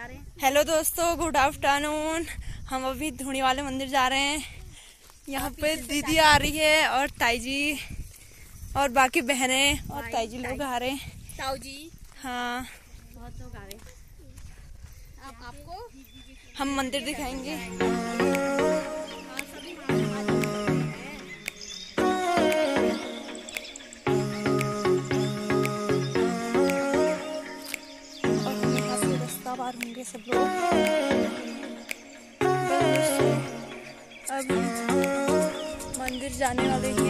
जा रहे हैं। हेलो दोस्तों गुड आफ्टरनून हम अभी धुनी वाले मंदिर जा रहे हैं। यहाँ पे दीदी आ रही है और ताई जी और बाकी बहने और ताई जी लोग आ रहे हैं। ताऊ जी हाँ। बहुत लोग आ रहे हैं। आप आपको? हम मंदिर दिखाएँगे। जाने वाले ही।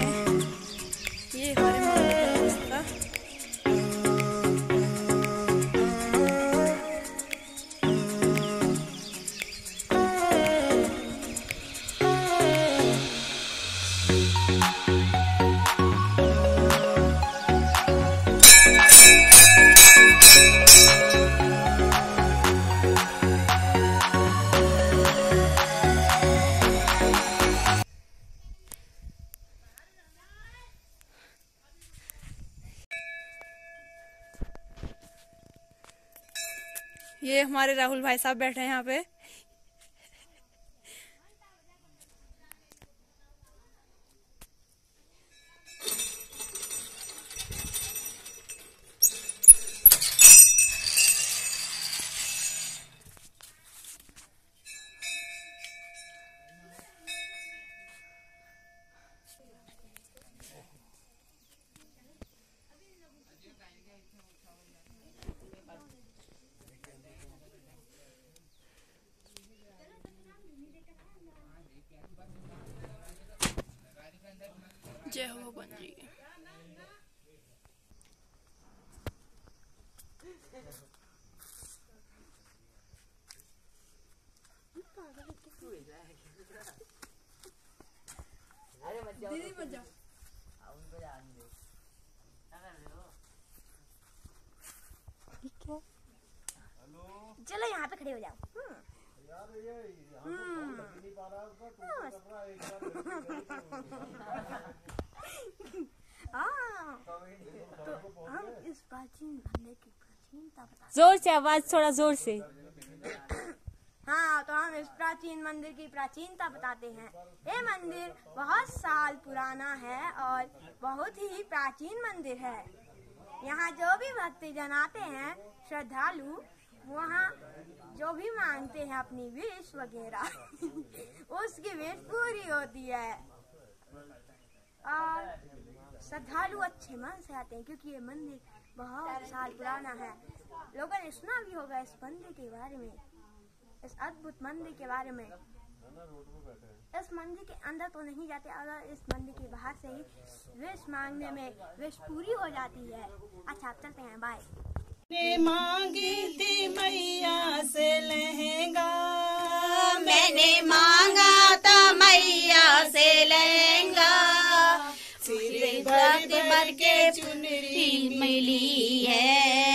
ये हमारे राहुल भाई साहब बैठे हैं यहाँ पे। चलो यहाँ पे खड़े हो जाओ हम्म। हाँ, तो हम इस प्राचीन मंदिर की प्राचीनता ज़ोर से आवाज़ थोड़ा ज़ोर से हाँ प्राचीन मंदिर की प्राचीनता बताते हैं। ये मंदिर बहुत साल पुराना है और बहुत ही प्राचीन मंदिर है। यहाँ जो भी भक्तजन आते हैं, श्रद्धालु, वहाँ जो भी मांगते हैं अपनी विश वगैरह, उसकी विश पूरी होती है। और श्रद्धालु अच्छे मन से आते हैं क्योंकि ये मंदिर बहुत साल पुराना है। लोगों ने सुना भी होगा इस मंदिर के बारे में। इस अद्भुत मंदिर के बारे में। इस मंदिर के अंदर तो नहीं जाते अगर इस मंदिर के बाहर से ही विश मांगने में विश पूरी हो जाती है। अच्छा चलते हैं बाय ने मांगी थी मैया से लहंगा। मैंने मांगा था मैया से लहंगा। सिरे भर के चुनरी मिली है।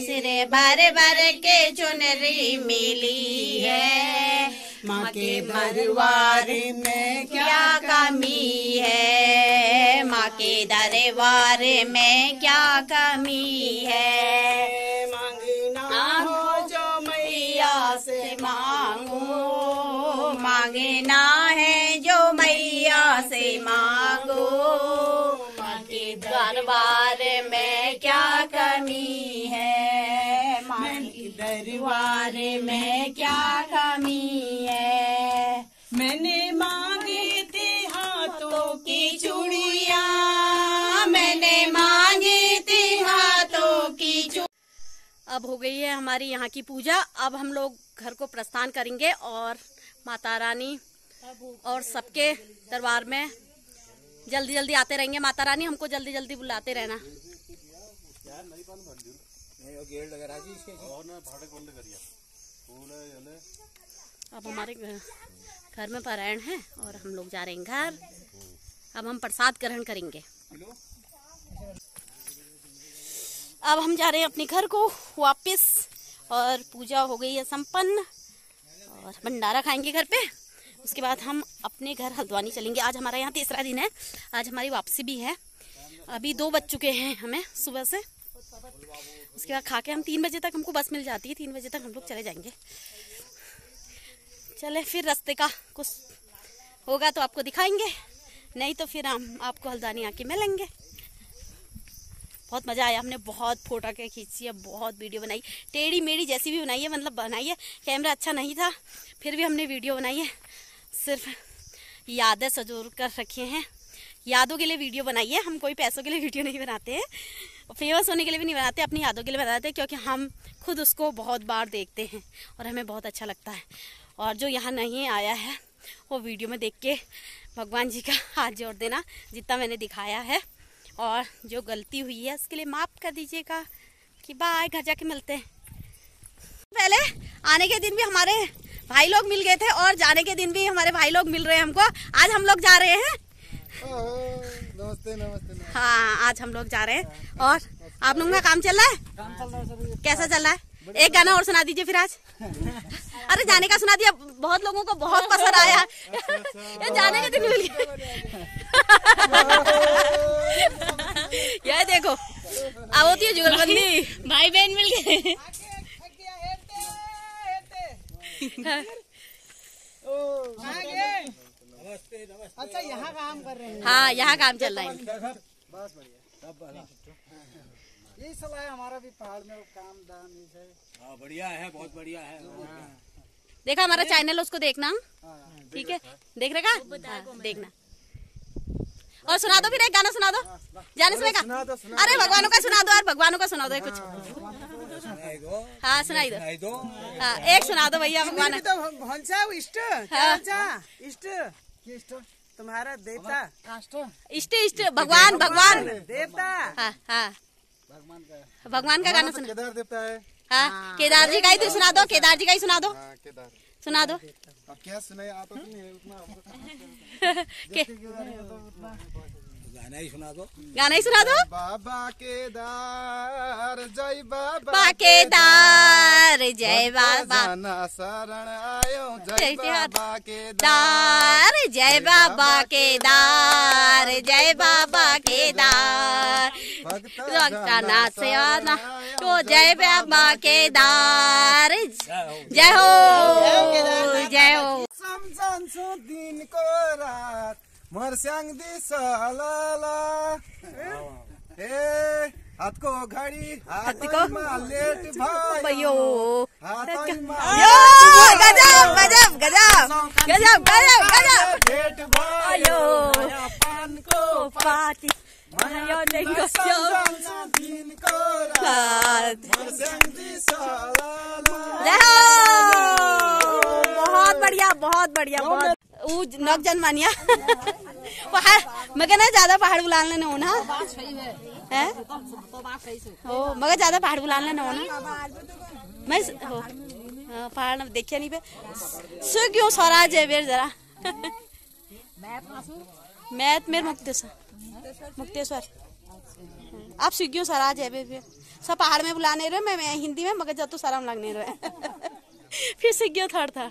सिरे भर भर के चुनरी मिली है। माँ के दरबार में क्या कमी है? माँ के दरबार में क्या कमी है? मांगना हो जो मैया मैया से मांगो। मांगना है जो मैया से मांगो। माँ के दरबार में क्या कमी है? मैंने मांगी थी हाथों की चूड़िया। मैंने मांगी थी हाथों की चू अब हो गई है हमारी यहाँ की पूजा। अब हम लोग घर को प्रस्थान करेंगे और माता रानी और सबके दरबार में जल्दी जल्दी आते रहेंगे। माता रानी हमको जल्दी जल्दी बुलाते रहना। अब हमारे घर में पारायण है और हम लोग जा रहे हैं घर। अब हम प्रसाद ग्रहण करेंगे। अब हम जा रहे हैं अपने घर को वापस और पूजा हो गई है संपन्न। और भंडारा खाएँगे घर पे। उसके बाद हम अपने घर हल्द्वानी चलेंगे। आज हमारा यहाँ तीसरा दिन है। आज हमारी वापसी भी है। अभी दो बज चुके हैं हमें सुबह से। उसके बाद खा के हम तीन बजे तक हमको बस मिल जाती है। तीन बजे तक हम लोग चले जाएँगे। चले फिर रास्ते का कुछ होगा तो आपको दिखाएँगे। नहीं तो फिर हम आपको हल्द्वानी आके मिलेंगे। बहुत मज़ा आया। हमने बहुत फ़ोटो के खींची है, बहुत वीडियो बनाई। टेढ़ी मेढ़ी जैसी भी बनाई है मतलब बनाई है। कैमरा अच्छा नहीं था, फिर भी हमने वीडियो बनाई है। सिर्फ़ यादें सजोर कर रखे हैं। यादों के लिए वीडियो बनाई है। हम कोई पैसों के लिए वीडियो नहीं बनाते हैं। फ़ेमस होने के लिए भी नहीं बनाते अपनी यादों के लिए बनाते हैं क्योंकि हम खुद उसको बहुत बार देखते हैं और हमें बहुत अच्छा लगता है। और जो यहाँ नहीं आया है, वो वीडियो में देख के भगवान जी का हाथ जोड़ देना, जितना मैंने दिखाया है। और जो गलती हुई है, उसके लिए माफ़ कर दीजिएगा कि बाय, घर जाके मिलते हैं। पहले आने के दिन भी हमारे भाई लोग मिल गए थे और जाने के दिन भी हमारे भाई लोग मिल रहे हैं हमको। आज हम लोग जा रहे हैं। नमस्ते नमस्ते नमस्ते हाँ आज हम लोग जा रहे हैं और आप लोगों का काम चल रहा है कैसा चल रहा है एक गाना और सुना दीजिए फिर आज अरे जाने का सुना दिया बहुत लोगों को बहुत पसंद आया ये जाने के दिन मिल गया देखो अब होती है जुगलबंदी भाई बहन मिल गए अच्छा यहाँ काम कर रहे हैं। हाँ यहाँ काम चल रहा है। बस बढ़िया। यही सलाह है हमारा भी पहाड़ में काम दाम हाँ बढ़िया है बहुत बढ़िया है। देखा हमारा चैनल उसको देखना। ठीक है? देख रहेगा हाँ, देखना। और सुना दो फिर एक गाना सुना दो। जाने समय का सुना सुना अरे भगवानों का सुना दो और भगवानों का सुना दो कुछ। हाँ सुनाई दो। दो। हाँ एक सुना दो भैया भगवान। तुम्हारा देवता इष्ट इष्ट। भगवान भगवान देवता हाँ हाँ। भगवान का भगवान का गाना सुना। केदार देवता है। हाँ केदार जी का ही तो सुना दो केदार जी का ही सुना दो। हाँ केदार। सुना दो। अब क्या सुनाई आता तो नहीं है उतना के, के गाना ही सुना दो। गाना ही सुना दो। बाबा केदार जय बाबा बा केदार जय बाबा। जाना शरण आयो जय। बाबा केदार। दार जय बाबा केदार जय बाबा केदार। भक्त जाना से आना। तो जय बाबा केदार। जय हो। जय हो सम्झन्छु दिनको रात। मर्स्याङ दिसलाला ए हातको घडी हातैमा लेट भयो। गजब गजब गजब गजब गजब गजब। लेट भयो। पानको पाती। दिनको रात हो। बहुत बढ़िया बहुत बढ़िया बहुत नक जनमानिया पहाड़ मगर ना ज़्यादा पहाड़ बुला लेना हो? ना है हो मगर ज़्यादा पहाड़ बुला लेना हो ना मैं हो। हाँ, पहाड़ ना देखिया नहीं पे। सो क्यों स्वराज है बेर जरा? मैथ मेरे मुक्तेश्वर। मुक्तेश्वर। आप स्विगियों स्वराज है बे फिर? सब पहाड़ में बुलाने रहे मैं, हिंदी में मगर जब तो शर्म लगने रहे। फिर स्विगियो थर्ड था?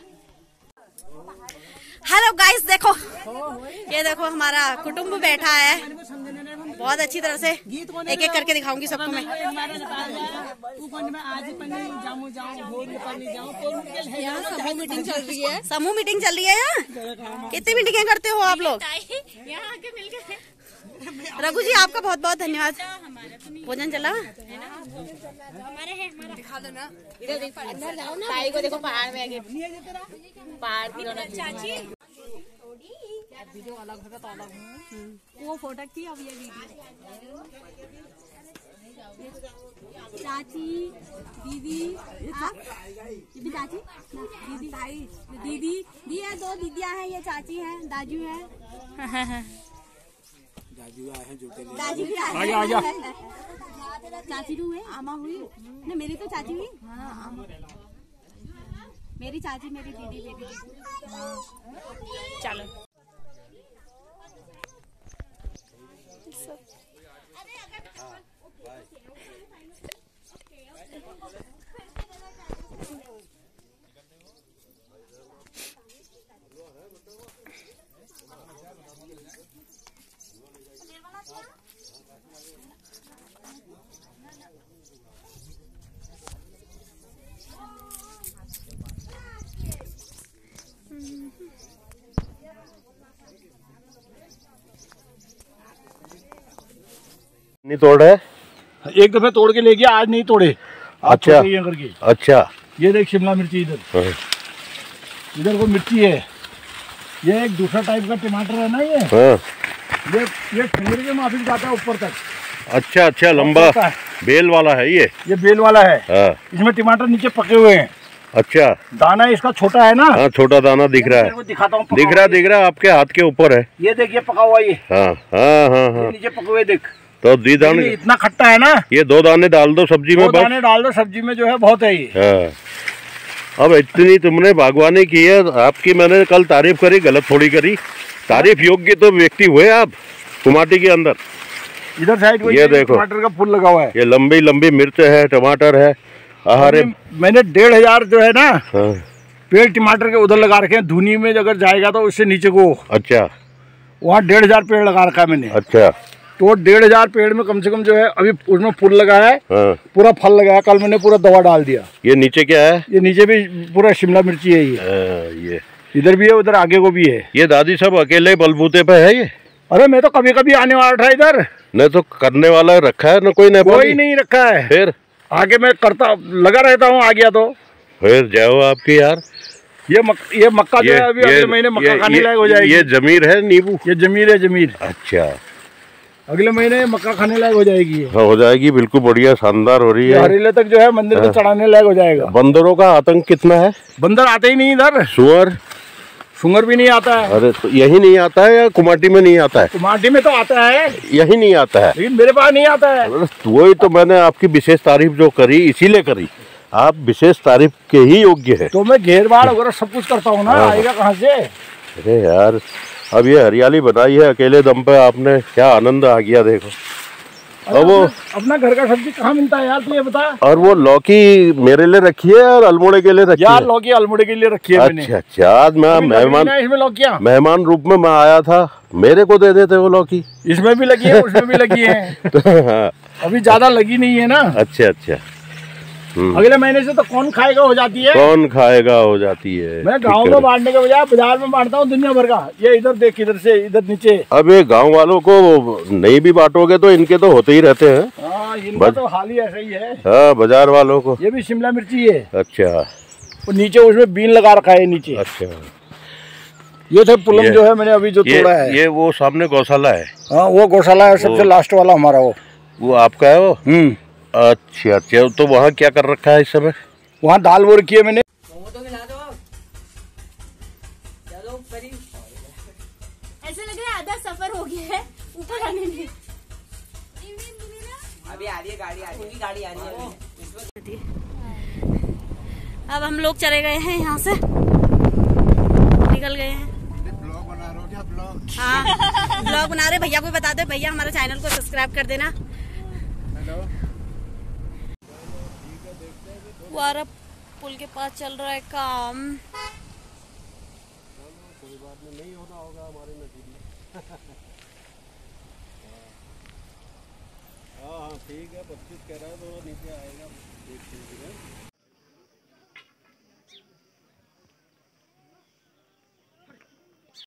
हेलो गाइस देखो। ये देखो हमारा कुटुंब बैठा है। बहुत अच्छी तरह से एक एक करके दिखाऊँगी सबको मैं। समूह मीटिंग चल रही है। समूह मीटिंग चल रही है यहाँ? कितनी मीटिंगें करते हो आप लोग? रघु जी आपका बहुत बहुत धन्यवाद। भोजन चला? ताई को देखो पहाड़ में आगे पहाड़ की रौनक चाची वो फ़ोटो थी अब ये वीडियो चाची दीदी हाँ? ये भी चाची? दीदी दीदी दी है दो दीदियाँ हैं ये चाची हैं दाजू हैं। दादी आए हैं जो दादी भी आए आ गया चाची हुए आमा हुई? ना मेरी तो चाची हुई। हाँ आमा। मेरी चाची मेरी दीदी मेरी दीदी। चलो। Thank you. नहीं तोड़े है एक दफे तोड़ के ले गया आज नहीं तोड़े। अच्छा। करके। अच्छा। ये देख शिमला मिर्ची इधर। हाँ। इधर को मिर्ची है। ये एक दूसरा टाइप का टमाटर है ना ये? हाँ। ये ये ठंगरी के माफिक जाता है ऊपर तक। अच्छा अच्छा लंबा बेल वाला है ये? ये बेल वाला है। हाँ, इसमें टमाटर नीचे पके हुए हैं। अच्छा। दाना इसका छोटा है ना? हाँ छोटा दाना दिख रहा है। दिखाता हूँ दिख रहा दिख रहा आपके हाथ के ऊपर है। ये देखिए पका हुआ ये। हाँ हाँ हाँ हाँ। नीचे पके हुए देख। तो दी दाने इतना खट्टा है ना? ये दो दाने डाल दो सब्ज़ी में दो दाने डाल दो सब्ज़ी में जो है बहुत है ये। हाँ। अब इतनी तुमने बागवानी की है आपकी मैंने कल तारीफ़ करी गलत थोड़ी करी। तारीफ़ योग्य तो व्यक्ति हुए आप कुमाटी के अंदर। इधर साइड ये देखो। टमाटर का फूल लगा हुआ है। ये लंबी लंबी मिर्च है टमाटर है अरे मैंने डेढ़ हज़ार जो है ना हाँ, पेड़ टमाटर के उधर लगा रखे हैं। धुनी में अगर जाएगा तो उससे नीचे को। अच्छा। वहाँ डेढ़ हज़ार पेड़ लगा रखा है मैंने। अच्छा। तो डेढ़ हज़ार पेड़ में कम से कम जो है अभी उसमें फूल लगा है हाँ। पूरा फल लगा है। कल मैंने पूरा दवा डाल दिया। ये नीचे क्या है? ये नीचे भी पूरा शिमला मिर्ची है ये। हाँ, ये। इधर भी है उधर आगे को भी है। ये दादी सब अकेले बलबूते पे है ये? अरे मैं तो कभी कभी आने वाला था इधर। न तो करने वाला रखा है न कोई कोई नहीं रखा है। फिर? आगे मैं करता लगा रहता हूँ आ गया तो। फिर जाओ आपकी यार। ये मक, ये मक्का जो है अभी अगले महीने मक्का ये- खाने लायक हो जाएगी। ये जमीर है नींबू? ये जमीर है जमीर। अच्छा। अगले महीने मक्का खाने लायक हो जाएगी हाँ, हो जाएगी बिल्कुल बढ़िया शानदार हो रही है। हरीले तक जो है मंदिर में चढ़ाने लायक हो जाएगा। बंदरों का आतंक कितना है? बंदर आते ही नहीं इधर। सुअर? सुंगर भी नहीं आता है। अरे तो यही नहीं आता है या कुमाटी में नहीं आता है? तो माटी में तो आता है। यही नहीं आता है। लेकिन मेरे पास नहीं आता है। अरे वही तो मैंने आपकी विशेष तारीफ़ जो करी इसीलिए करी। आप विशेष तारीफ़ के ही योग्य है। तो मैं घेर बाढ़ वगैरह सब कुछ करता हूँ ना हाँ। आएगा कहाँ से? अरे यार अब ये हरियाली बनाई है अकेले दम पे आपने क्या आनंद आ गया देखो। और वो अपना- घर का सब्ज़ी कहाँ मिलता है यार तू ये बता। और वो लौकी मेरे लिए रखी है और अल्मोड़े के लिए रखी यार लौकी अल्मोड़े के लिए रखी है अच्छा अच्छा आज मैं मेहमान इसमें लौकिया। मेहमान रूप में मैं आया था मेरे को दे देते वो लौकी। इसमें भी लगी है उसमें भी लगी है। हाँ, अभी ज़्यादा लगी नहीं है ना। अच्छा अच्छा। अगले महीने से तो कौन खाएगा हो जाती है। कौन खाएगा हो जाती है। मैं गाँव में बांटने के बजाय बाज़ार में बांटता हूँ दुनिया भर का। ये इधर देख इधर से इधर नीचे। अब ये गाँव वालों को नहीं भी बांटोगे तो इनके तो होते ही रहते हैं। हाँ इनका बस। तो हाल ही ऐसा ही है। हाँ बाज़ार वालों को। ये भी शिमला मिर्ची है अच्छा। और नीचे उसमें बीन लगा रखा है नीचे। अच्छा। ये थे पुलम जो है मैंने अभी जो तोड़ा है। ये वो सामने गौशाला है। हाँ वो गौशाला है सबसे लास्ट वाला हमारा वो। वो आपका है वो? हम्म। अच्छा अच्छा तो वहाँ क्या कर रखा है इस समय? वहाँ दाल वो रखी है। मैंने ऐसे लग रहा है आधा सफ़र हो गया है ऊपर आने में। अब हम लोग चले गए हैं यहाँ से। निकल गए हैं। हाँ ब्लॉग बना रहे भैया को बता दे। भैया हमारे चैनल को सब्सक्राइब कर देना। वारा पुल के पास चल रहा है काम। कोई बात नहीं नहीं होना होगा हमारे नसीब हाँ हाँ ठीक है, पच्चीस कह रहा है तो नीचे आएगा